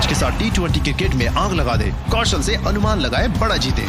Match के साथ T twenty cricket में आग लगा दे। कौशल से अनुमान लगाए बड़ा जीते।